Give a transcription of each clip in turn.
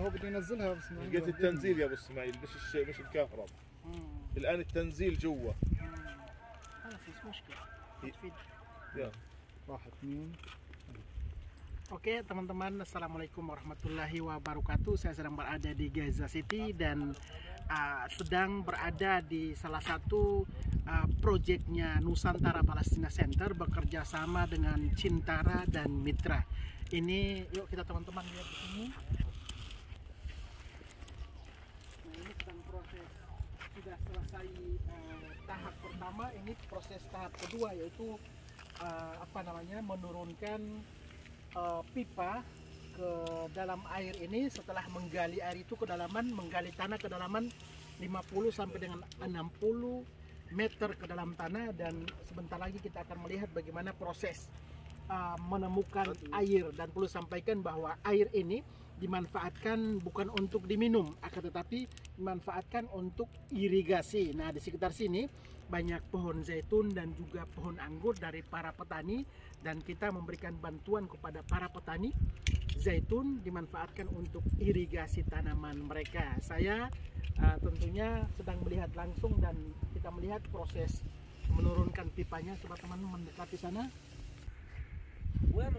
هو بده ينزلها بس ما لقيت التنزيل يا ابو اسماعيل مش الش... مش الكهرب الان التنزيل جوا خلاص مش مشكلة هتفيد. يلا واحد اثنين Oke teman-teman Assalamualaikum warahmatullahi wabarakatuh Saya sedang berada di Gaza City Dan uh, sedang berada di salah satu uh, proyeknya Nusantara Palestina Center Bekerja sama dengan Cintara dan Mitra Ini yuk kita teman-teman lihat di sini Proses Sudah selesai uh, tahap pertama Ini proses tahap kedua yaitu uh, Apa namanya menurunkan uh, pipa ke dalam air ini. Setelah menggali air itu kedalaman menggali tanah kedalaman 50 sampai dengan 60 meter ke dalam tanah. Dan sebentar lagi kita akan melihat bagaimana proses uh, menemukan air dan perlu sampaikan bahwa air ini dimanfaatkan bukan untuk diminum akan tetapi dimanfaatkan untuk irigasi. Nah, di sekitar sini banyak pohon zaitun dan juga pohon anggur dari para petani dan kita memberikan bantuan kepada para petani zaitun dimanfaatkan untuk irigasi tanaman mereka. Saya uh, tentunya sedang melihat langsung dan kita melihat proses menurunkan pipanya. Coba teman mendekati sana. وين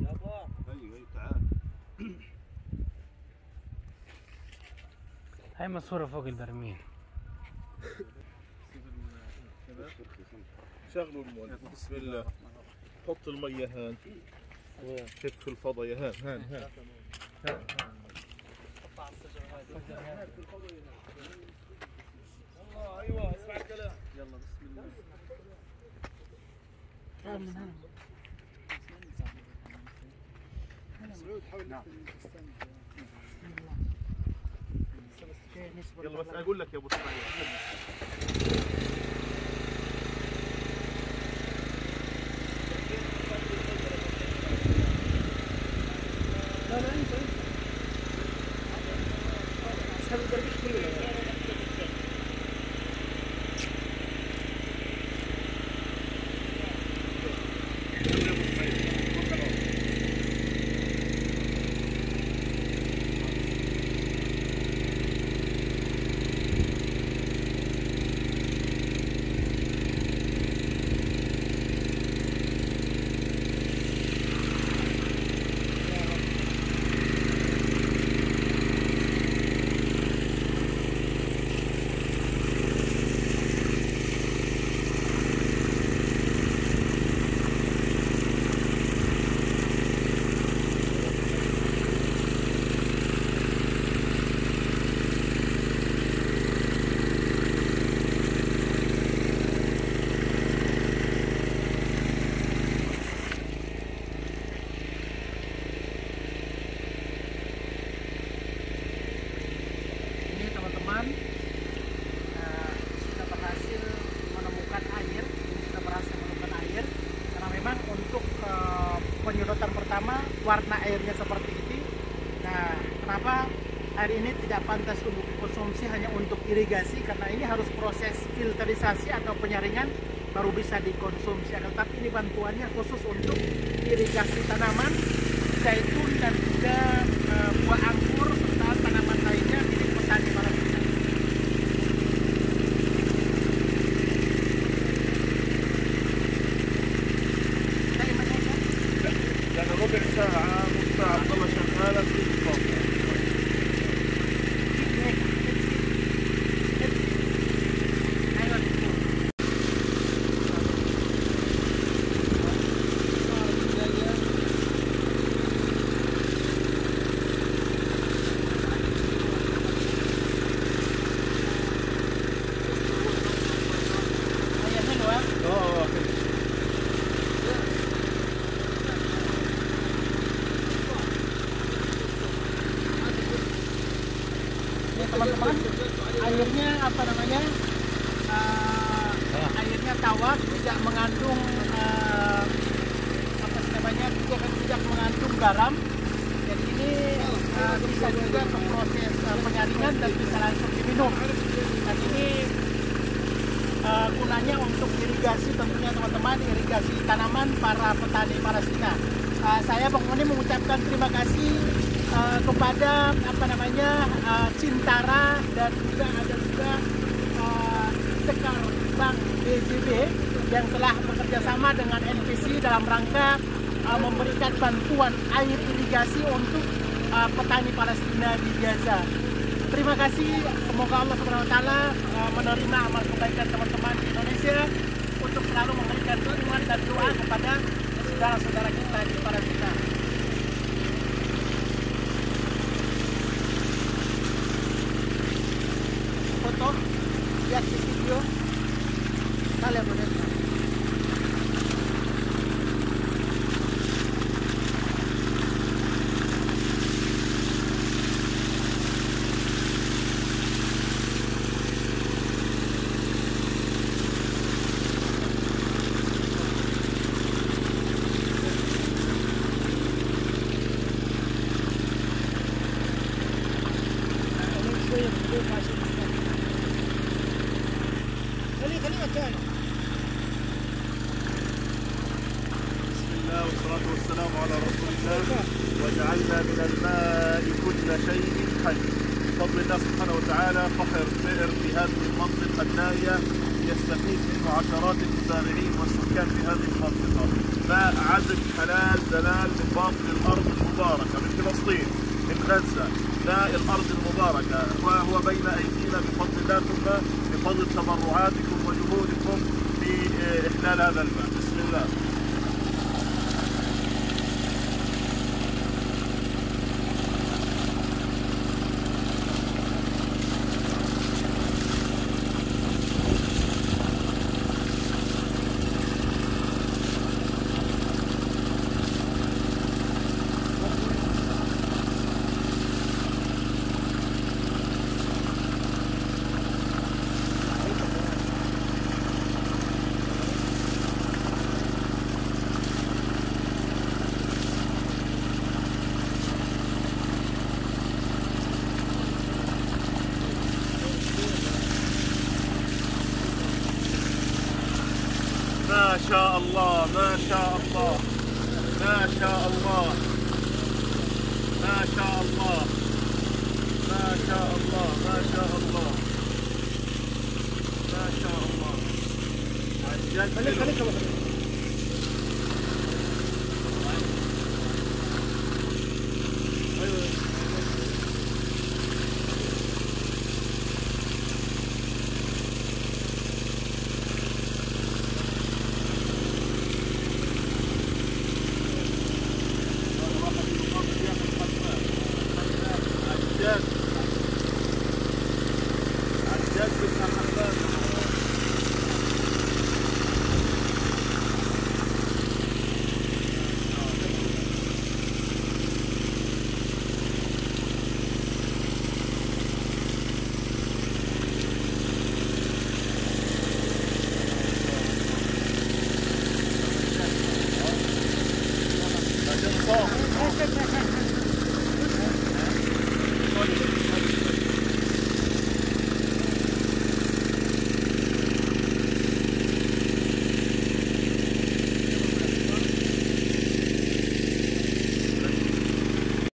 يابا. أيوه أيوه تعال. هاي ماسورة فوق البرميل. شغلوا المولد بسم الله. حط المية هان. كف الفضا يا هان هان هان. والله أيوه اسمع الكلام. يلا بسم الله. سعود حاول نعم يلا بس أقول لك يا أبو اسماعيل airnya seperti ini. Nah kenapa air ini tidak pantas untuk dikonsumsi hanya untuk irigasi? Karena ini harus proses filterisasi atau penyaringan baru bisa dikonsumsi. Tetapi ini bantuannya khusus untuk irigasi tanaman zaitun dan juga eh, buah anggur tawar tidak mengandung eh, apa namanya tidak tidak mengandung garam. Jadi ini eh, bisa juga ke proses eh, penyaringan dan bisa langsung diminum. Dan ini eh, gunanya untuk irigasi tentunya teman-teman irigasi tanaman para petani Palestina. Eh, saya Bang mengucapkan terima kasih uh, kepada apa namanya uh, Cintara dan juga ada juga uh, Sekar Bank BJB yang telah bekerja sama dengan NPC dalam rangka uh, memberikan bantuan air irigasi untuk uh, petani Palestina di Gaza. Terima kasih. Semoga Allah Subhanahu wa taala uh, menerima amal kebaikan teman-teman di Indonesia untuk selalu memberikan dukungan dan doa kepada saudara-saudara kita di خليه خليه مكانه بسم الله والصلاة والسلام على رسول الله وجعلنا من الماء كل شيء حي بفضل الله سبحانه وتعالى فحر بئر في هذه المنطقة النائية يستفيد منه عشرات المزارعين والسكان في هذه المنطقة ماء عذب حلال دلال من باطن الأرض المباركة من فلسطين من غزة ماء الأرض المباركة وهو بين أيدينا بفضل الله ثم بفضل تبرعاتكم وجهودكم في آه، إحلال هذا الماء. بسم الله. شاء الله ما شاء الله ما شاء الله ما شاء الله ما شاء الله ما شاء الله ما شاء الله. عن جد خليك Thank you.